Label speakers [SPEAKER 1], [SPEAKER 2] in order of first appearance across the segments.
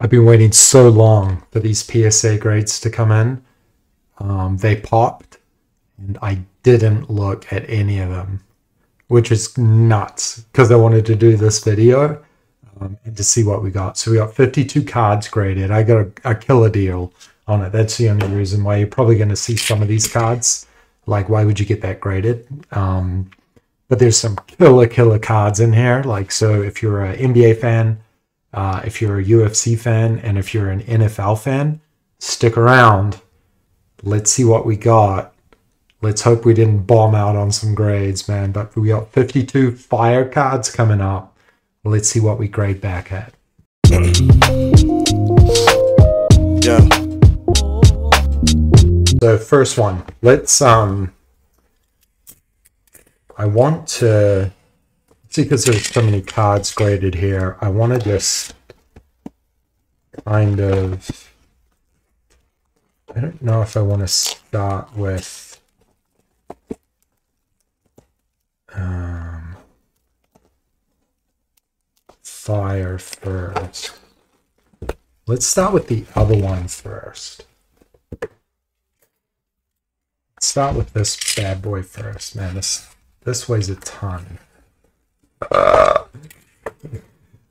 [SPEAKER 1] I've been waiting so long for these PSA grades to come in. Um, they popped, and I didn't look at any of them, which is nuts because I wanted to do this video um, and to see what we got. So we got 52 cards graded. I got a, a killer deal on it. That's the only reason why you're probably going to see some of these cards. Like, why would you get that graded? Um, but there's some killer, killer cards in here. Like, so if you're an NBA fan, uh, if you're a UFC fan, and if you're an NFL fan, stick around. Let's see what we got. Let's hope we didn't bomb out on some grades, man. But we got 52 fire cards coming up. Let's see what we grade back at.
[SPEAKER 2] Yeah.
[SPEAKER 1] So first one, let's um I want to see because there's so many cards graded here. I want to just kind of I don't know if I want to start with um fire first. Let's start with the other one first. Start with this bad boy first, man. This this weighs a ton.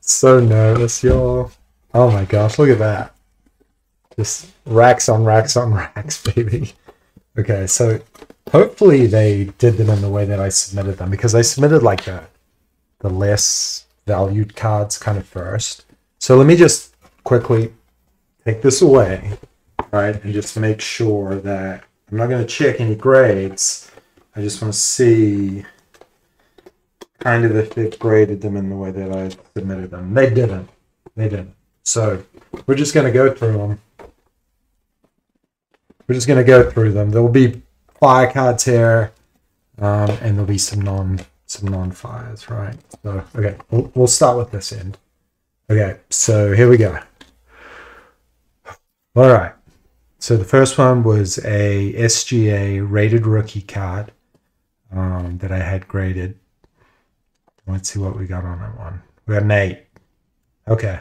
[SPEAKER 1] So nervous, y'all. Oh my gosh, look at that. Just racks on racks on racks, baby. Okay, so hopefully they did them in the way that I submitted them because I submitted like the the less valued cards kind of first. So let me just quickly take this away, right, and just make sure that I'm not going to check any grades. I just want to see kind of if they graded them in the way that I submitted them. They didn't. They didn't. So we're just going to go through them. We're just going to go through them. There will be fire cards here, um, and there'll be some non some non fires, right? So okay, we'll, we'll start with this end. Okay, so here we go. All right. So the first one was a SGA rated rookie card um, that I had graded. Let's see what we got on that one. We got an eight. Okay.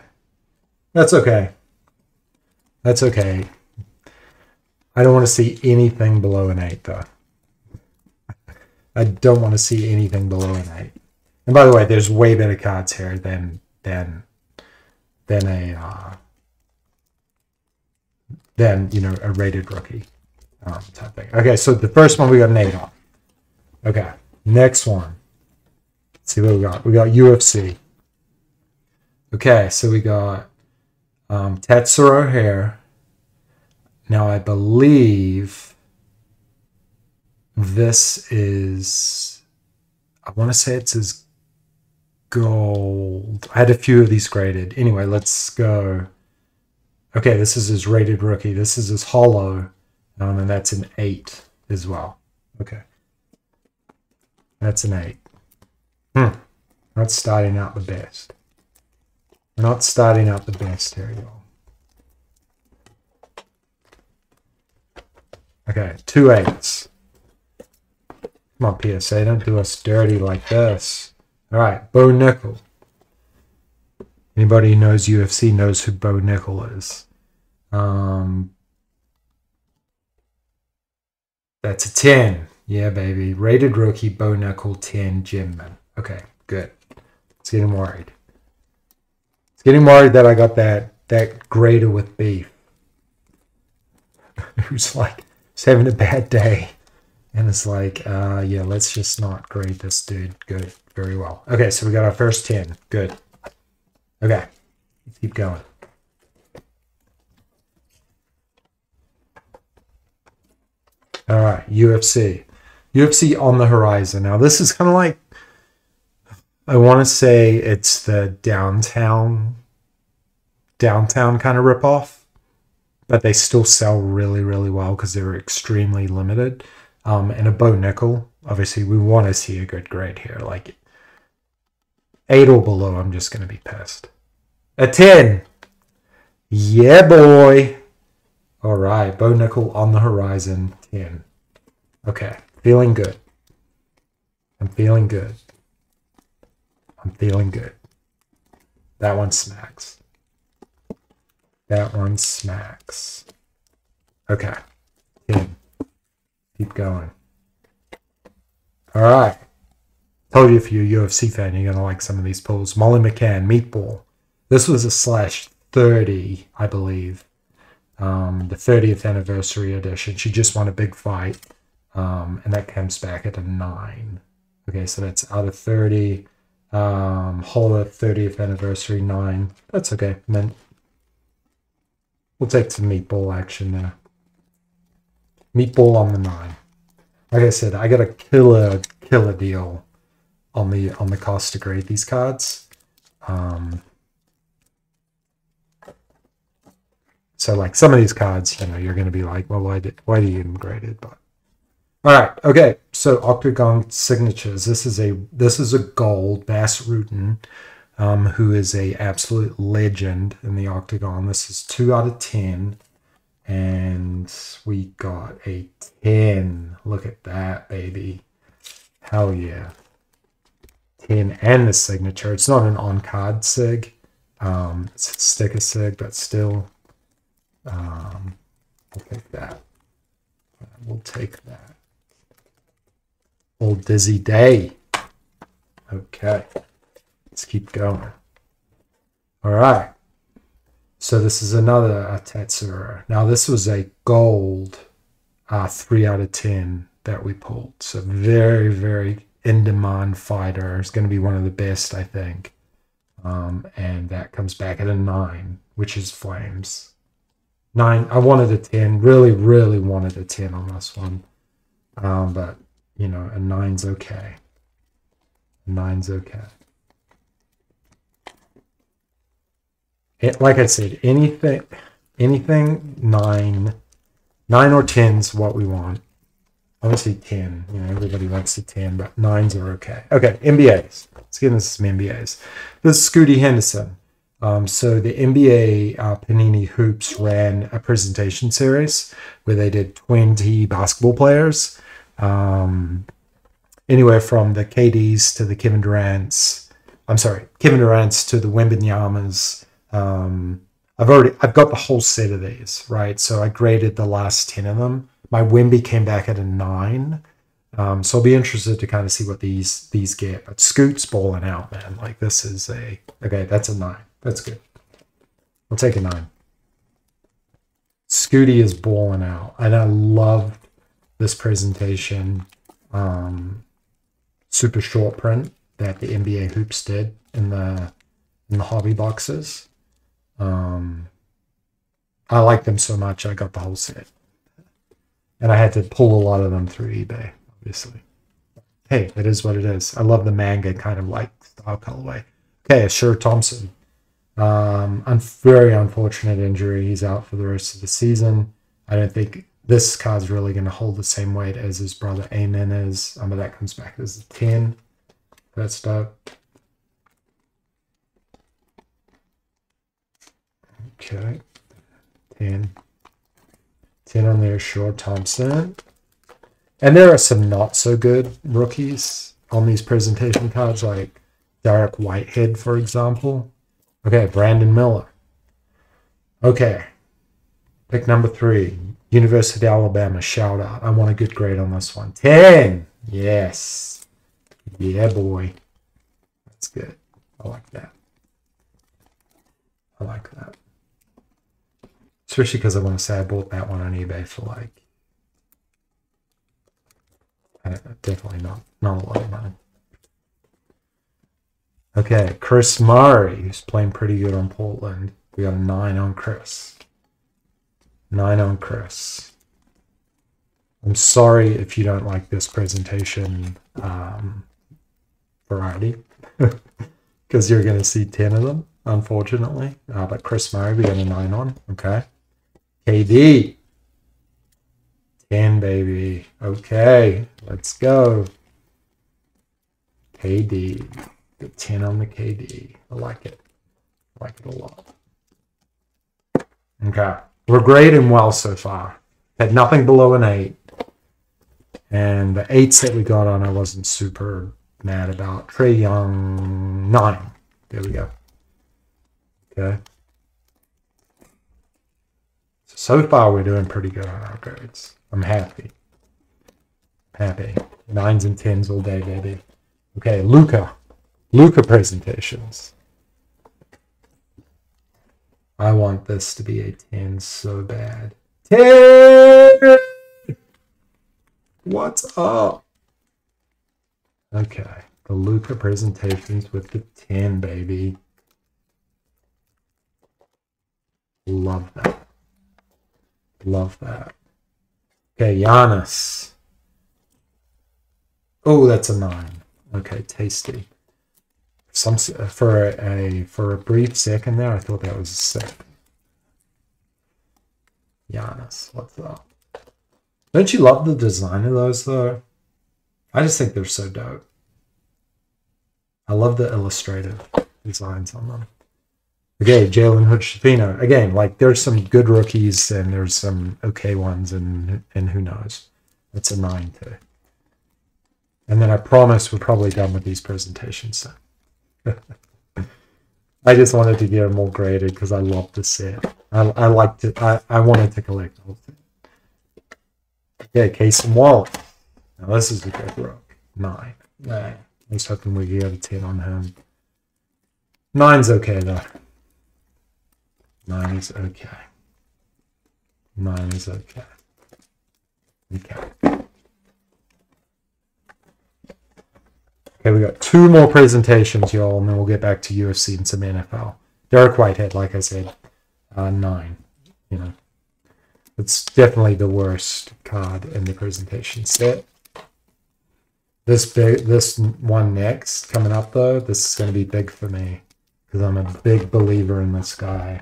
[SPEAKER 1] That's okay. That's okay. I don't want to see anything below an eight, though. I don't want to see anything below an eight. And by the way, there's way better cards here than than than a uh, than you know a rated rookie um, type thing. Okay, so the first one we got an eight on. Okay, next one. Let's see what we got. We got UFC. Okay, so we got um, Tatsuro here. Now I believe this is. I want to say it's his gold. I had a few of these graded. Anyway, let's go. Okay, this is his rated rookie. This is his holo, um, and that's an eight as well. Okay, that's an eight. Hmm. Not starting out the best. We're not starting out the best here, y'all. Okay, two eights. Come on, PSA, don't do us dirty like this. All right, Bo Nickal. Anybody who knows UFC knows who Bo Nickal is. Um, that's a 10. Yeah, baby. Rated rookie, Bo Nickal 10, Gem Mint. Okay, good. It's getting worried. It's getting worried that I got that that grader with beef. Who's like, he's having a bad day. And it's like, uh, yeah, let's just not grade this dude. Good. Very well. Okay, so we got our first 10. Good. Okay. Let's keep going. All right, UFC. UFC on the horizon. Now, this is kind of like, I want to say it's the downtown, downtown kind of ripoff, but they still sell really, really well because they're extremely limited. Um, and a Bo Nickal, obviously, we want to see a good grade here. Like eight or below, I'm just going to be pissed. A 10. Yeah, boy. All right, Bo Nickal on the horizon, 10. Okay, feeling good. I'm feeling good. I'm feeling good. That one smacks. That one smacks. Okay. 10. Keep going. All right. Told you if you're a UFC fan, you're going to like some of these pulls. Molly McCann, Meatball. This was a slash 30, I believe. Um, the 30th anniversary edition. She just won a big fight. Um, and that comes back at a 9. Okay, so that's out of 30. Um, Holler 30th anniversary, 9. That's okay. Mint. We'll take some meatball action there. Meatball on the 9. Like I said, I got a killer, killer deal on the on the cost to grade these cards. Um, so like some of these cards, you know, you're going to be like, well, why did why do you even grade it? But all right, okay. So Octagon signatures. This is a this is a gold Bas Rutten, um, who is a absolute legend in the Octagon. This is two out of ten, and we got a ten. Look at that, baby! Hell yeah! Ten and the signature. It's not an on card sig. Um, it's a sticker sig, but still, um, we'll take that. We'll take that. Old Dizzy Day. Okay. Let's keep going. All right. So this is another uh. Now this was a gold uh, 3 out of 10 that we pulled. So very, very in-demand fighter. It's going to be one of the best, I think. Um, and that comes back at a 9, which is Flames. 9. I wanted a 10. Really, really wanted a 10 on this one. Um, but you know, a nine's okay. A nine's okay. It, like I said, anything, anything nine, nine or ten's what we want. Obviously ten. You know, everybody wants a ten, but nines are okay. Okay, NBAs. Let's get into some NBAs. This is Scooty Henderson. Um, so the NBA uh, Panini Hoops ran a presentation series where they did 20 basketball players um, anywhere from the KDs to the Kevin Durant's. I'm sorry, Kevin Durant's to the Wembanyama's. Um, I've already I've got the whole set of these right, so I graded the last ten of them. My Wemby came back at a nine, um, so I'll be interested to kind of see what these these get. But Scoot's balling out, man. Like this is a okay. That's a nine. That's good. I'll take a nine. Scooty is balling out, and I love this presentation um, super short print that the NBA hoops did in the in the hobby boxes. Um, I like them so much I got the whole set, and I had to pull a lot of them through eBay, obviously. Hey, it is what it is. I love the manga kind of like style colorway. Okay, Ausar, Thompson. Um, un- very unfortunate injury. He's out for the rest of the season. I don't think this card's really going to hold the same weight as his brother Amen is. Um, but that comes back as a 10. First up. Okay. 10. 10 on there, Ausar Thompson. And there are some not so good rookies on these presentation cards, like Dariq Whitehead, for example. Okay, Brandon Miller. Okay. Pick number three. University of Alabama, shout out. I want a good grade on this one. 10. Yes. Yeah, boy. That's good. I like that. I like that. Especially because I want to say I bought that one on eBay for like definitely not not a lot of money. Okay, Kris Murray, who's playing pretty good on Portland. We got a nine on Kris. Nine on Kris. I'm sorry if you don't like this presentation um, variety, because you're going to see 10 of them, unfortunately. Uh, but Kris Murray, we got a 9 on. Okay. KD. 10, baby. Okay, let's go. KD. The 10 on the KD. I like it. I like it a lot. Okay. We're grading well so far. Had nothing below an eight. And the eights that we got on, I wasn't super mad about. Trae Young, nine. There we go. Okay. So, So far, we're doing pretty good on our grades. I'm happy. Happy. Nines and tens all day, baby. Okay, Luka. Luka presentations. I want this to be a 10 so bad. 10! What's up? Okay, the Luka presentations with the 10, baby. Love that. Love that. Okay, Giannis. Oh, that's a nine. Okay, tasty. Some uh, for a for a brief second there, I thought that was six. Giannis, what's up? Don't you love the design of those though? I just think they're so dope. I love the illustrative designs on them. Okay, Jalen Hood Schifino. Again, like there's some good rookies and there's some okay ones, and and who knows? That's a nine too. And then I promise we're probably done with these presentations. I just wanted to get more graded because I love the set. I, I like to. I, I wanted to collect the whole thing. Okay, Cason Wallace. Now this is a good rook. Nine. Nine. I was hoping we get a ten on him. Nine's okay though. Nine is okay. Nine is okay. Okay. Okay, we got two more presentations, y'all, and then we'll get back to UFC and some NFL. Dariq Whitehead, like I said, uh, nine. You know, it's definitely the worst card in the presentation set. This big, this one next coming up though, this is going to be big for me because I'm a big believer in this guy,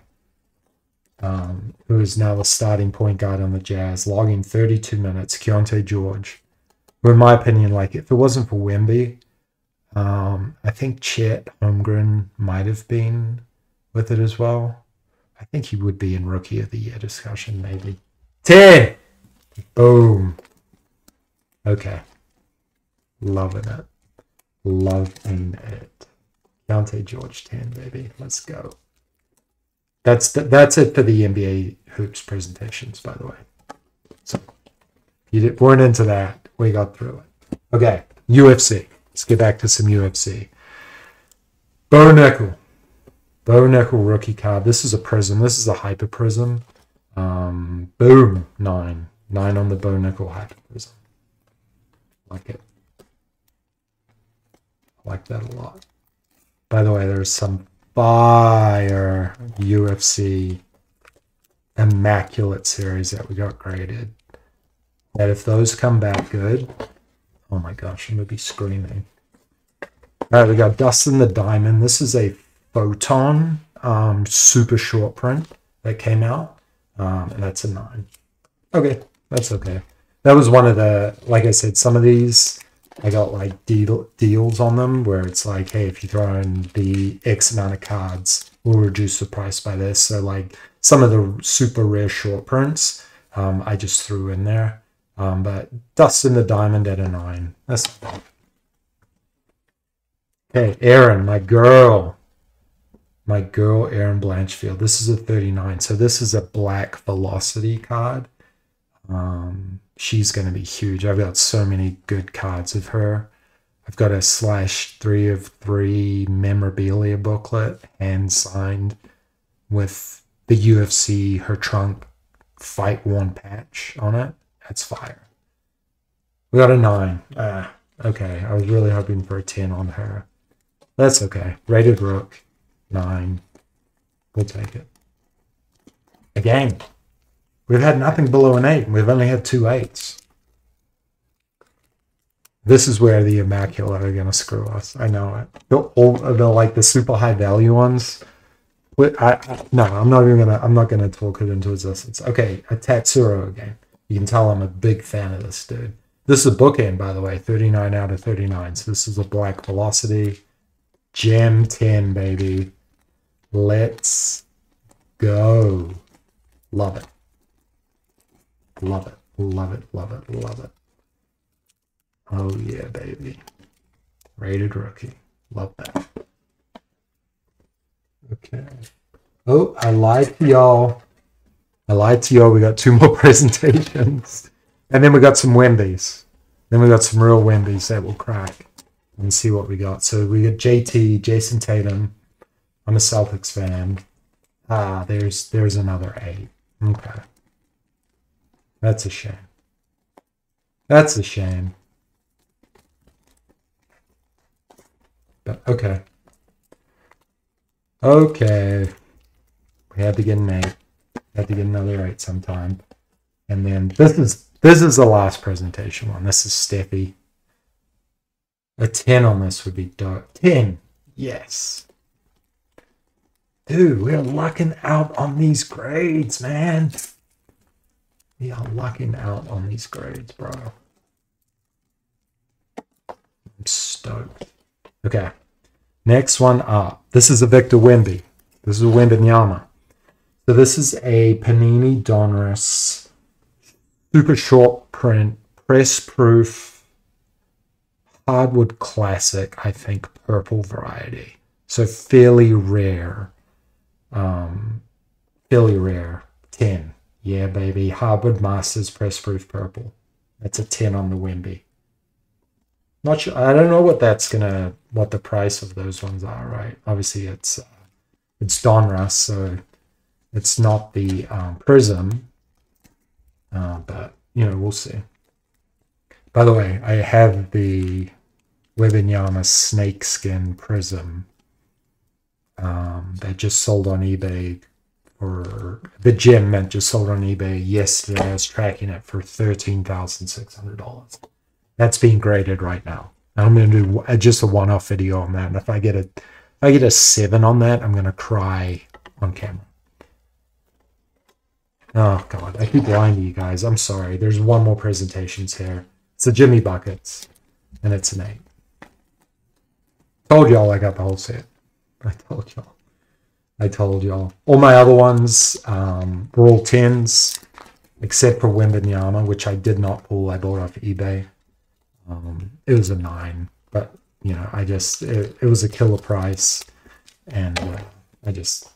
[SPEAKER 1] um, who is now the starting point guard on the Jazz, logging 32 minutes. Keyonte George, who, in my opinion, like if it wasn't for Wemby, um, I think Chet Holmgren might have been with it as well. I think he would be in Rookie of the Year discussion, maybe. 10! Boom. Okay. Loving it. Loving it. Keyonte George 10, baby. Let's go. That's the, that's it for the NBA hoops presentations, by the way. So you weren't into that. We got through it. Okay, UFC. Let's get back to some UFC. Bo Nickal. Bo Nickal rookie card. This is a Prizm. This is a hyper Prizm. Um, boom. Nine. Nine on the Bo Nickal hyper Prizm. Like it. I like that a lot. By the way, there's some fire UFC immaculate series that we got graded. That if those come back good, Oh my gosh, I'm gonna be screaming. All right, we got Dustin the Diamond. This is a photon um, super short print that came out, um, and that's a nine. Okay, that's okay. That was one of the, like I said, some of these I got like deal, deals on them where it's like, hey, if you throw in the X amount of cards, we'll reduce the price by this. So like some of the super rare short prints, um, I just threw in there. Um, but Dustin the Diamond at a nine. That's. Okay, Erin, my girl. My girl, Erin Blanchfield. This is a 39. So this is a black velocity card. Um, she's going to be huge. I've got so many good cards of her. I've got a slash three of three memorabilia booklet, hand signed with the UFC, her trunk fight one patch on it. That's fire. We got a nine. Ah, okay. I was really hoping for a 10 on her. That's okay. Rated Rook, nine. We'll take it. Again, we've had nothing below an eight. and We've only had two eights. This is where the immaculate are gonna screw us. I know it. The, the like the super high value ones. I, I, no, I'm not even gonna. I'm not gonna talk it into existence. Okay, a Tatsuro again. You can tell I'm a big fan of this dude. This is a bookend, by the way, 39 out of 39. So this is a black velocity. Gem 10, baby. Let's go. Love it. Love it. Love it. Love it. Love it. Oh, yeah, baby. Rated rookie. Love that. Okay. Oh, I lied to y'all. I lied to you. We got two more presentations. And then we got some Wembies. Then we got some real Wembies that will crack. And see what we got. So we got JT, Jayson Tatum. I'm a Celtics fan. Ah, there's there's another eight. Okay. That's a shame. That's a shame. But okay. Okay. We had to get an eight. Had to get another eight sometime. And then this is this is the last presentation one. This is Steffi. A 10 on this would be dope. 10. Yes. Dude, we're lucking out on these grades, man. We are lucking out on these grades, bro. I'm stoked. Okay. Next one up. This is a Victor Wemby. This is a Wembanyama. So this is a Panini Donruss super short print, press proof, hardwood classic, I think, purple variety. So fairly rare. Um, fairly rare. 10. Yeah, baby. Hardwood Masters press proof purple. That's a 10 on the Wemby. Not sure. I don't know what that's gonna, what the price of those ones are, right? Obviously, it's uh, it's Donruss, so it's not the um, Prizm, uh, but you know we'll see. By the way, I have the Wembanyama snakeskin Prizm um, that just sold on eBay for the gem that just sold on eBay yesterday. I was tracking it for thirteen thousand six hundred dollars. That's being graded right now. I'm going to do uh, just a one-off video on that, and if I get a, if I get a seven on that, I'm going to cry on camera. Oh god, I keep lying to you guys. I'm sorry. There's one more presentations here. It's the Jimmy Buckets, and it's an eight. Told y'all I got the whole set. I told y'all. I told y'all. All my other ones um, were all tens, except for Wembanyama, which I did not pull. I bought off eBay. Um, it was a nine, but you know, I just it, it was a killer price, and uh, I just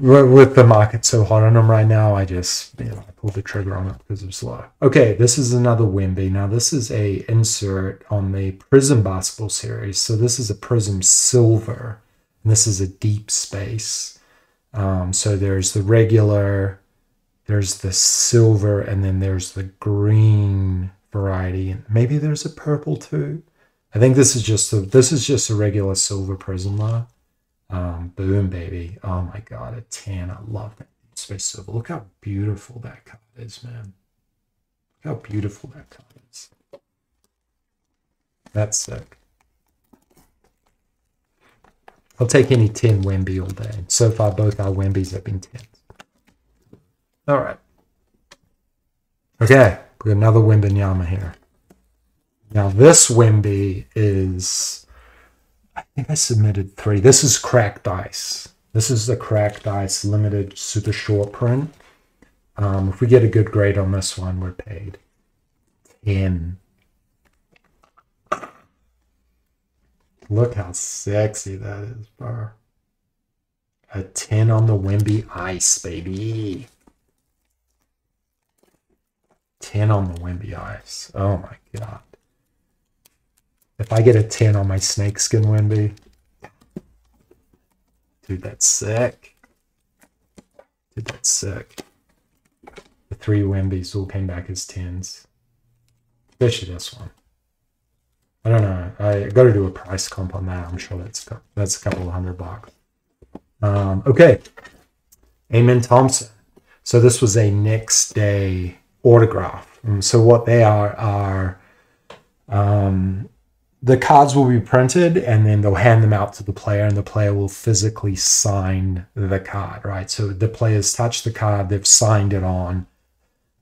[SPEAKER 1] with the market so hot on them right now, I just you know I pulled the trigger on it because it's low. Okay, this is another Wemby. Now this is a insert on the Prizm Basketball series. So this is a Prizm Silver, and this is a deep space. Um, so there's the regular, there's the silver, and then there's the green variety, and maybe there's a purple too. I think this is just a this is just a regular silver Prizm though. Um, boom, baby. Oh my God, a 10. I love that space silver. Look how beautiful that card is, man. Look how beautiful that card is. That's sick. I'll take any 10 Wemby all day. So far, both our Wembys have been 10s. All right. Okay, we got another Wembanyama here. Now, this Wemby is I think I submitted three. This is cracked ice. This is the cracked ice limited super short print. Um, if we get a good grade on this one, we're paid. 10. Look how sexy that is, bro. A 10 on the Wemby Ice, baby. 10 on the Wemby Ice. Oh my god. If I get a 10 on my snakeskin Wemby, dude, that's sick. Dude, that's sick. The three Wembys all came back as 10s. Especially this one. I don't know. I got to do a price comp on that. I'm sure that's that's a couple of hundred bucks. Um, okay. Amen Thompson. So this was a next day autograph. And so what they are are um, the cards will be printed and then they'll hand them out to the player and the player will physically sign the card right? So the players touch the card they've signed it on.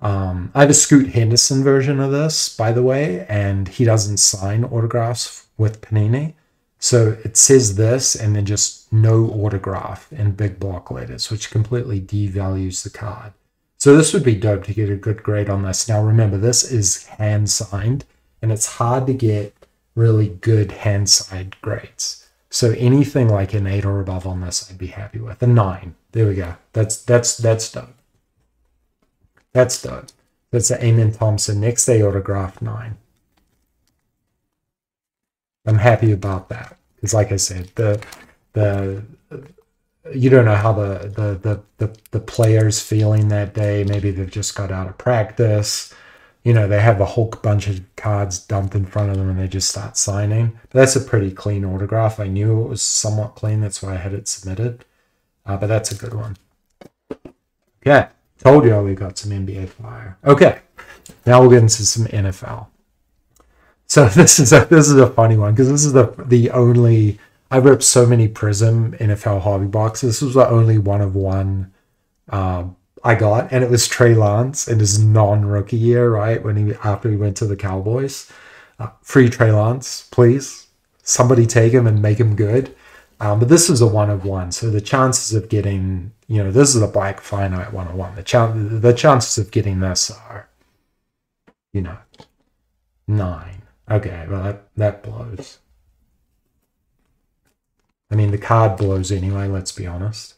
[SPEAKER 1] Um, i have a scoot henderson version of this by the way and he doesn't sign autographs with panini. So it says this and then just no autograph in big block letters which completely devalues the card. So this would be dope to get a good grade on this. Now remember this is hand signed and it's hard to get really good hand side grades. So anything like an eight or above on this, I'd be happy with. A nine. There we go. That's that's that's done. That's done. That's the Amen Thompson. Next day autograph nine. I'm happy about that because, like I said, the the you don't know how the, the the the the players feeling that day. Maybe they've just got out of practice. You know, they have a whole bunch of cards dumped in front of them and they just start signing. But that's a pretty clean autograph. I knew it was somewhat clean. That's why I had it submitted. Uh, but that's a good one. Okay. Told you we got some NBA fire. Okay. Now we'll get into some NFL. So this is a this is a funny one because this is the the only I've ripped so many Prizm NFL hobby boxes. This was the only one of one um, I got, and it was Trey Lance in his non-rookie year, right when he after he went to the Cowboys. Uh, free Trey Lance, please. Somebody take him and make him good. Um, but this is a one of one, so the chances of getting, you know, this is a black finite one of one. The chance, the chances of getting this are, you know, nine. Okay, well that that blows. I mean, the card blows anyway. Let's be honest.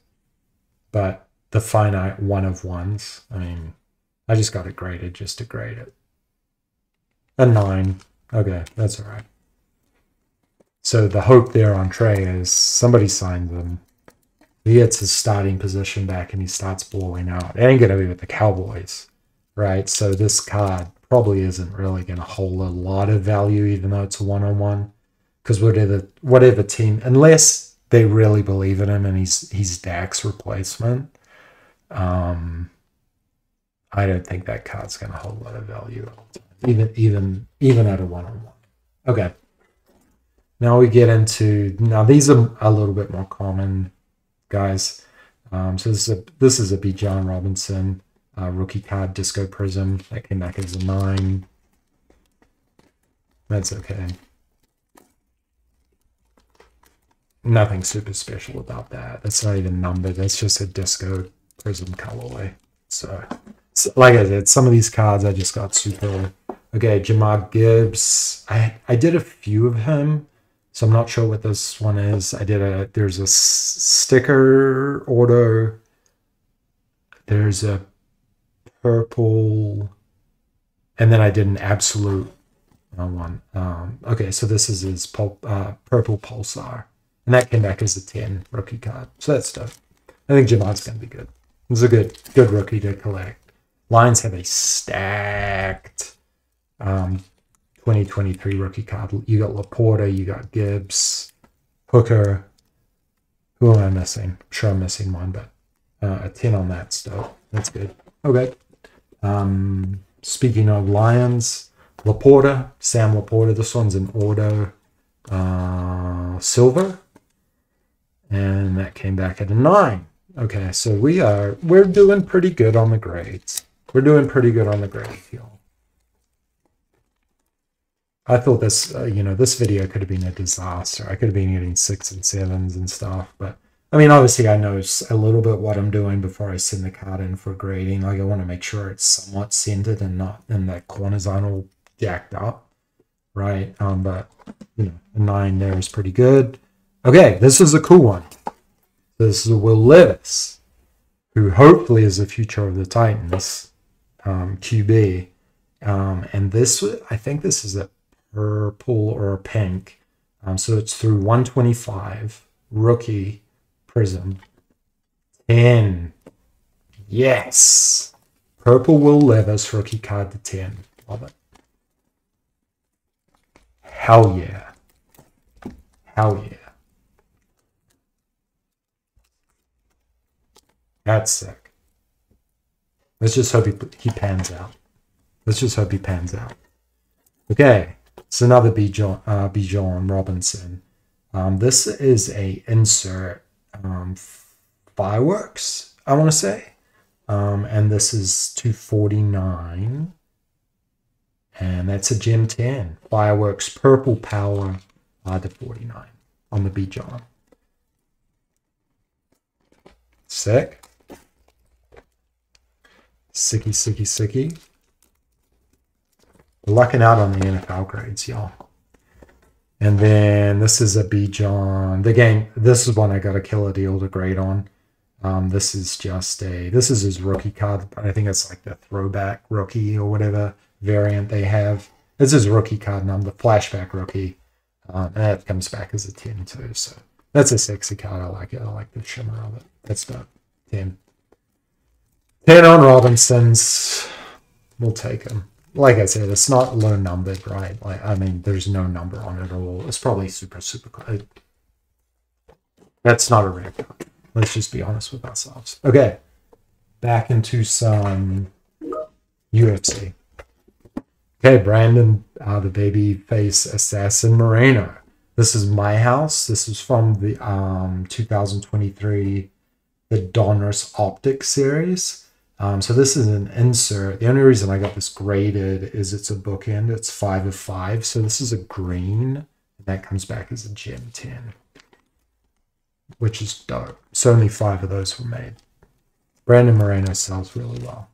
[SPEAKER 1] But the finite one of ones. I mean, I just got it graded just to grade it. A nine. Okay, that's all right. So the hope there on Trey is somebody signed them. He gets his starting position back and he starts blowing out. It ain't gonna be with the Cowboys, right? So this card probably isn't really gonna hold a lot of value, even though it's a one-on-one. Because whatever whatever team, unless they really believe in him and he's he's Dak's replacement, um, I don't think that card's gonna hold a lot of value, even even even at a one-on-one. Okay. Now we get into now these are a little bit more common, guys. Um, so this is a this is a Bijan Robinson uh, rookie card Disco Prizm that came back as a nine. That's okay. Nothing super special about that. That's not even numbered. That's just a Disco Prizm colorway. So, so like I said, some of these cards I just got super. Okay, Jahmyr Gibbs. I I did a few of him. So I'm not sure what this one is. I did a there's a sticker order. There's a purple, and then I did an absolute uh, one. Um, okay, so this is his pul- uh, purple pulsar, and that came back as a ten rookie card. So that's stuff. I think Jahmyr's gonna be good. It's a good good rookie to collect. Lions have a stacked um, 2023 rookie card. You got Laporta, you got Gibbs, Hooker. Who am I missing? I'm sure I'm missing one, but uh, a 10 on that stuff. That's good. Okay. Um, speaking of Lions, Laporta, Sam Laporta. This one's an auto uh, silver. And that came back at a 9. Okay, so we are, we're doing pretty good on the grades. We're doing pretty good on the grades, y'all. I thought this, uh, you know, this video could have been a disaster. I could have been getting six and sevens and stuff, but I mean, obviously, I know a little bit what I'm doing before I send the card in for grading. Like, I want to make sure it's somewhat centered and not, and the corners aren't all jacked up, right? Um, but you know, a nine there is pretty good. Okay, this is a cool one. This is Will Levis, who hopefully is the future of the Titans, um, QB. Um, and this, I think this is a purple or a pink. Um, so it's through 125 rookie Prizm. 10. Yes. Purple Will Levis rookie card to 10. Love it. Hell yeah. Hell yeah. That's sick. Let's just hope he, he pans out. Let's just hope he pans out. Okay, it's another Bijan, uh, Bijan Robinson. Um, this is a insert um, fireworks, I want to say. Um, and this is 249. And that's a Gem 10. Fireworks Purple Power uh, to 49 on the Bijan. Sick. Sicky, sicky, sicky. Lucking out on the NFL grades, y'all. And then this is a Bijan. Again, this is one I got a killer deal to grade on. Um, this is just a this is his rookie card. I think it's like the throwback rookie or whatever variant they have. This is rookie card, the flashback rookie. Um, and that comes back as a 10 too. So that's a sexy card. I like it. I like the shimmer of it. That's dope. 10. 10 on Robinson's. We'll take him. Like I said, it's not low numbered, right? Like I mean, there's no number on it at all. It's probably super, super good. That's not a rare card. Let's just be honest with ourselves. Okay. Back into some UFC. Okay, Brandon, uh, the baby face assassin Moreno. This is my house. This is from the um, 2023 the Donruss Optic series. Um, so this is an insert. The only reason I got this graded is it's a bookend. It's five of five. So this is a green. And that comes back as a gem 10, which is dope. So only five of those were made. Brandon Moreno sells really well.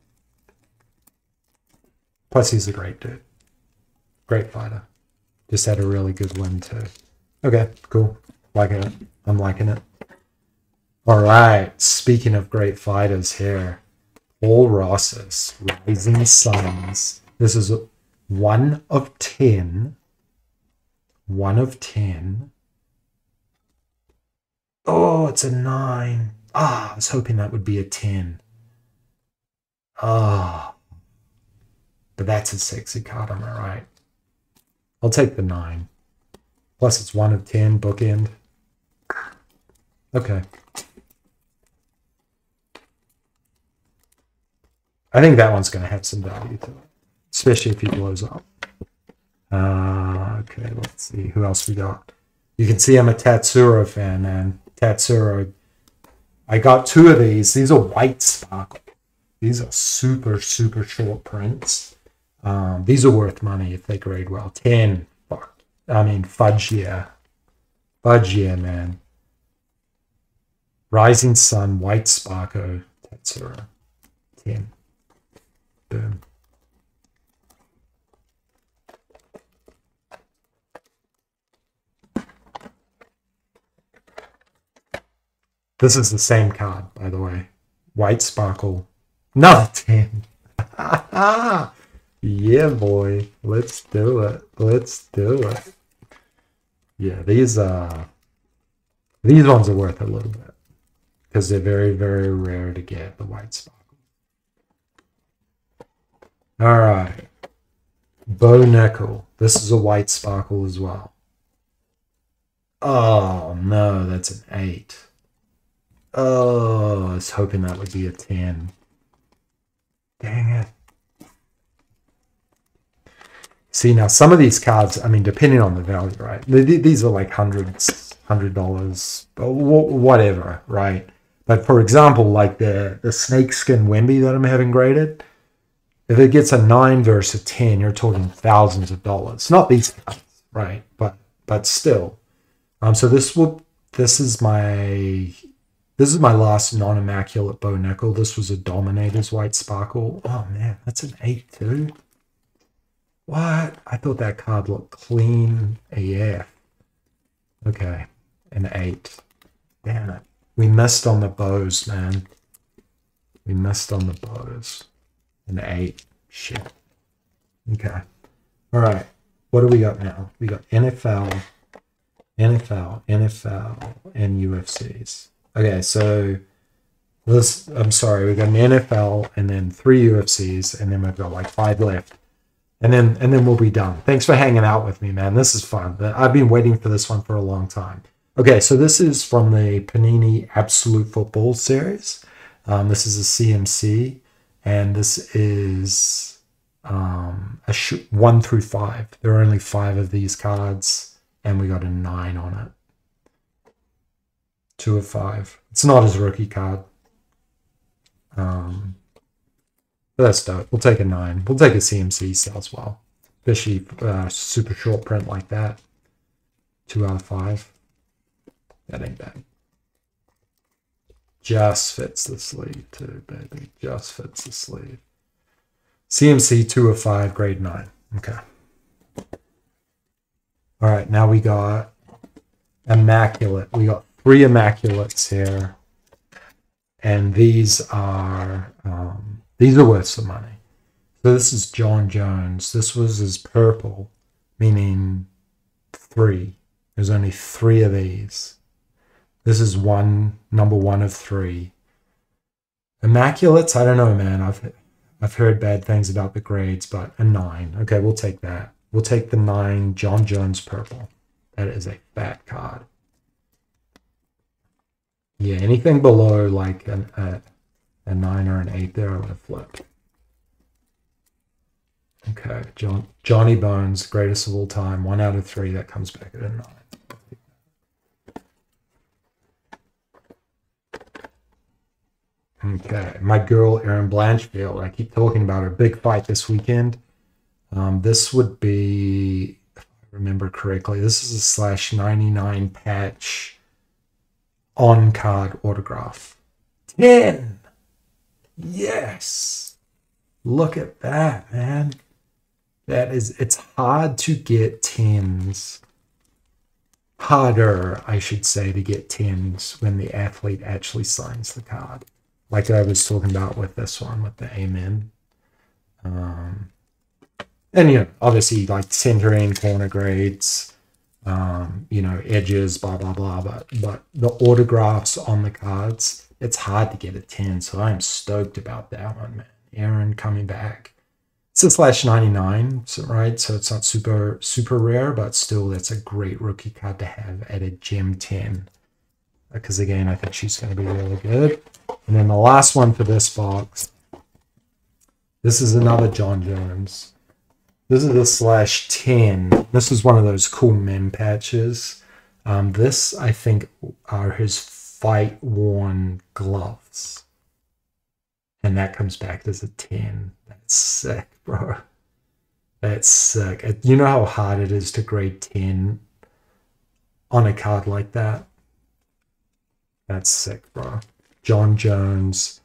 [SPEAKER 1] Plus, he's a great dude. Great fighter. Just had a really good win, too. Okay, cool. Liking it. I'm liking it. All right. Speaking of great fighters here, Raul Rosas, Rising Suns. This is a one of 10. One of 10. Oh, it's a nine. Ah, I was hoping that would be a 10. Ah. But that's a sexy card, am I right? I'll take the nine. Plus, it's one of 10 bookend. Okay. I think that one's going to have some value to it, especially if he blows up. Uh, okay, let's see. Who else we got? You can see I'm a Tatsuro fan, man. Tatsuro. I got two of these. These are white sparkle. These are super, super short prints. Um, these are worth money if they grade well. 10. Fuck. I mean, fudge yeah. Fudge yeah, man. Rising Sun, White Sparkle, Tatsuro. 10. Boom. This is the same card, by the way. White Sparkle. Another 10. yeah, boy. Let's do it. Let's do it. Yeah, these are... these ones are worth a little bit. Because they're very, very rare to get the white sparkle. Alright. Bo Nickal. This is a white sparkle as well. Oh no, that's an 8. Oh, I was hoping that would be a 10. Dang it. See, now some of these cards, I mean, depending on the value, right? These are like hundreds, hundred dollars, whatever, right? But for example, like the, the snakeskin Wemby that I'm having graded, if it gets a 9 versus a 10, you're talking thousands of dollars. Not these cards, right? But but still. Um, so this will this is my this is my last non-immaculate Bo Nickal. This was a Dominator's White Sparkle. Oh man, that's an 8 too. What? I thought that card looked clean AF. Okay, an 8. Damn it. We missed on the bows, man. We missed on the bows. An 8. Shit. Okay. All right. What do we got now? We got NFL, NFL, NFL, and UFCs. Okay, so this I'm sorry, we got an NFL and then three UFCs, and then we've got like five left. And then and then we'll be done. Thanks for hanging out with me, man. This is fun. I've been waiting for this one for a long time. Okay, so this is from the Panini Absolute Football series. Um, this is a CMC, and this is um, a sh- one through five. There are only five of these cards, and we got a nine on it. Two of five. It's not his rookie card. Um, but that's dope. We'll take a nine. We'll take a CMC sells well. Especially uh, super short print like that. Two out of five. That ain't bad. Just fits the sleeve too, baby. Just fits the sleeve. CMC two of five, grade nine. Okay. All right, now we got immaculate. We got three immaculates here, and these are um, these are worth some money. So this is Jon Jones. This was his purple, meaning three. There's only three of these. This is one number one of three. Immaculates, I don't know, man. I've I've heard bad things about the grades, but a nine. Okay, we'll take that. We'll take the nine Jon Jones purple. That is a fat card. Yeah, anything below like an, a, a nine or an eight there, I'm gonna flip. Okay, Jon, Johnny Bones, greatest of all time, one out of three. That comes back at a nine. Okay, my girl Erin Blanchfield. I keep talking about her big fight this weekend. Um, this would be, if I remember correctly, this is a slash 99 patch on card autograph. 10! Yes! Look at that, man. That is, it's hard to get 10s. Harder, I should say, to get 10s when the athlete actually signs the card. Like I was talking about with this one, with the Amen. Um, and, you know, obviously, like centering, corner grades, um, you know, edges, blah, blah, blah. But, but the autographs on the cards, it's hard to get a 10. So I'm stoked about that one, man. Erin coming back it's a slash 99 right so it's not super super rare but still that's a great rookie card to have at a gem 10 because again i think she's going to be really good and then the last one for this box this is another jon jones this is a slash 10 this is one of those cool mem patches um, this i think are his fight worn gloves and that comes back as a 10 that's sick bro. That's sick. You know how hard it is to grade 10 on a card like that? That's sick, bro. Jon Jones,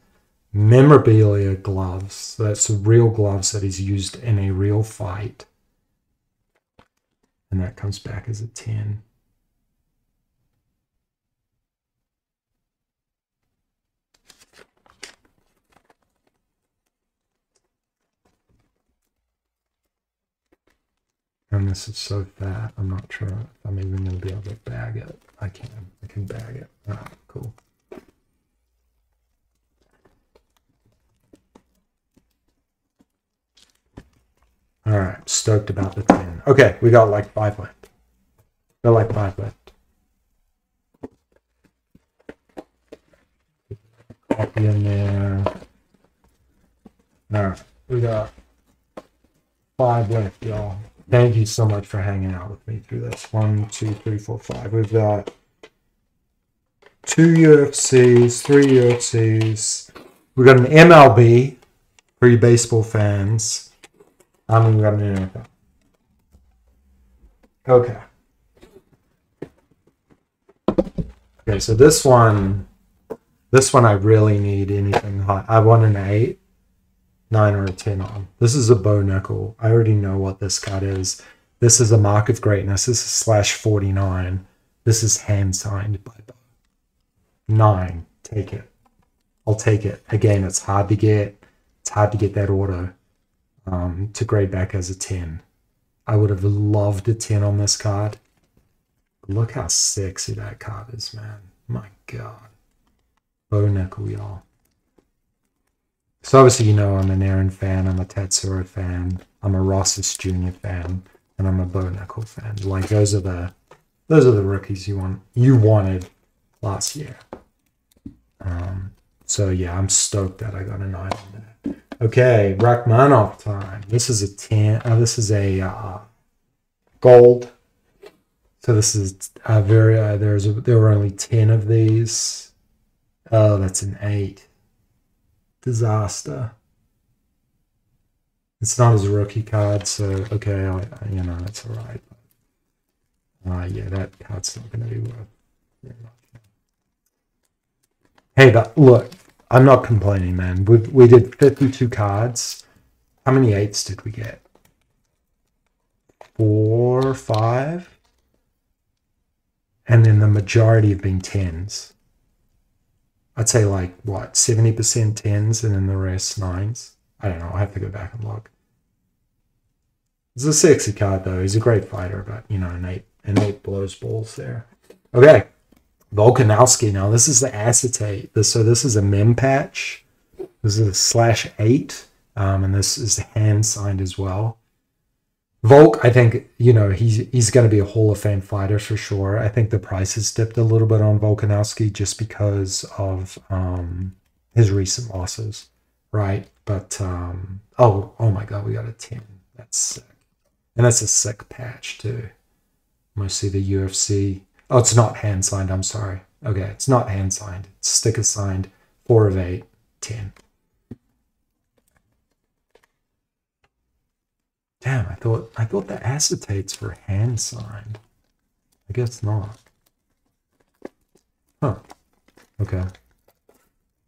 [SPEAKER 1] memorabilia gloves. That's real gloves that he's used in a real fight. And that comes back as a 10. And this is so fat, I'm not sure if I'm even going to be able to bag it. I can. I can bag it. All right, cool. All right, stoked about the 10. Okay, we got like five left. Got like five left. Copy in there. All right, we got five left, y'all. Thank you so much for hanging out with me through this. One, two, three, four, five. We've got two UFCs, three UFCs. We've got an MLB for you baseball fans. I mean, we got an. Okay. Okay, so this one, this one I really need anything high. I want an eight nine or a 10 on. This is a Bo Nickal. I already know what this card is. This is a mark of greatness. This is slash 49. This is hand signed by Bo. Nine. Take it. I'll take it. Again, it's hard to get. It's hard to get that auto um, to grade back as a 10. I would have loved a 10 on this card. Look how sexy that card is, man. My God. Bo Nickal, y'all. So obviously, you know, I'm an Erin fan, I'm a Tatsuro fan, I'm a Rosas Jr. fan, and I'm a Bo Nickal fan. Like those are the those are the rookies you want you wanted last year. Um, so yeah, I'm stoked that I got a nine on that. Okay, Rakhmonov time. This is a ten. Oh, this is a uh, gold. So this is a very. Uh, there's a, there were only ten of these. Oh, that's an eight disaster. It's not his rookie card, so okay, I, you know that's all right. uh, yeah, that card's not going to be worth very much. Hey, but look, I'm not complaining, man. We we did 52 cards. How many eights did we get? Four, five. and then the majority have been tens. I'd say like what seventy percent tens, and then the rest nines. I don't know. I have to go back and look. It's a sexy card though. He's a great fighter, but you know, Nate and Nate blows balls there. Okay, Volkanovski. Now this is the acetate. This, so this is a mem patch. This is a slash eight, um, and this is hand signed as well. Volk, I think you know he's he's going to be a Hall of Fame fighter for sure. I think the price has dipped a little bit on Volkanovski just because of um, his recent losses, right? But um, oh oh my god, we got a ten. That's sick, and that's a sick patch too. See the UFC. Oh, it's not hand signed. I'm sorry. Okay, it's not hand signed. It's sticker signed. Four of eight, ten. Damn, I thought I thought the acetates were hand signed. I guess not. Huh. Okay.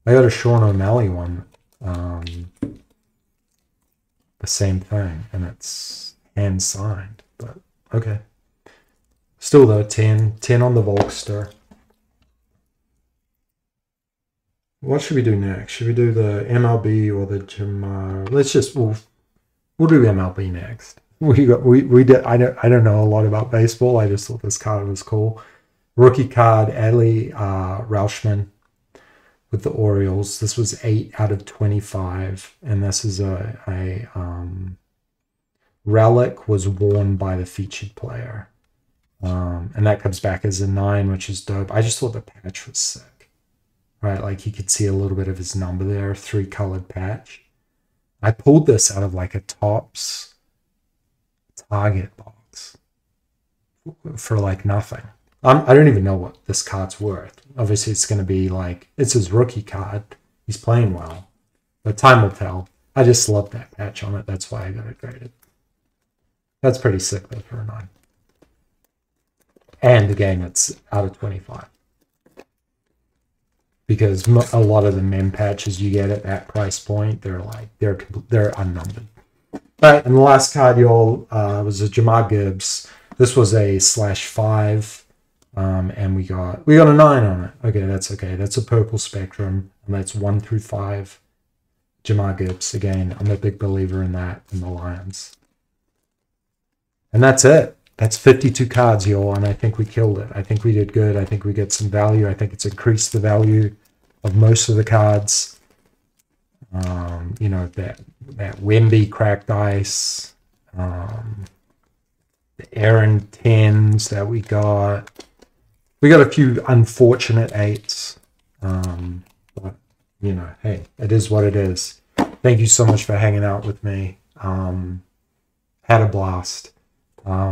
[SPEAKER 1] I got a Sean O'Malley one. Um, the same thing, and it's hand signed. But okay. Still though, 10, 10 on the Volkster. What should we do next? Should we do the MLB or the Jahmyr? Let's just we'll We'll do MLB next. We got we we did. I don't I don't know a lot about baseball. I just thought this card was cool. Rookie card, Adley uh, Rutschman with the Orioles. This was eight out of twenty-five, and this is a a um, relic was worn by the featured player, um, and that comes back as a nine, which is dope. I just thought the patch was sick, right? Like you could see a little bit of his number there, three colored patch. I pulled this out of like a Topps Target box for like nothing. I'm, I don't even know what this card's worth. Obviously, it's going to be like it's his rookie card. He's playing well, but time will tell. I just love that patch on it. That's why I got it graded. That's pretty sick though for a nine. And again, it's out of 25 because a lot of the mem patches you get at that price point, they're like they're they're unnumbered. But and the last card y'all uh, was a Jahmyr Gibbs. This was a slash five, um, and we got we got a nine on it. Okay, that's okay. That's a purple spectrum, and that's one through five. Jahmyr Gibbs again. I'm a big believer in that in the Lions. And that's it that's 52 cards, y'all, and I think we killed it. I think we did good. I think we get some value. I think it's increased the value of most of the cards. Um, you know, that that Wemby cracked ice, um, the Erin 10s that we got. We got a few unfortunate eights. Um, but, you know, hey, it is what it is. Thank you so much for hanging out with me. Um, had a blast. Um,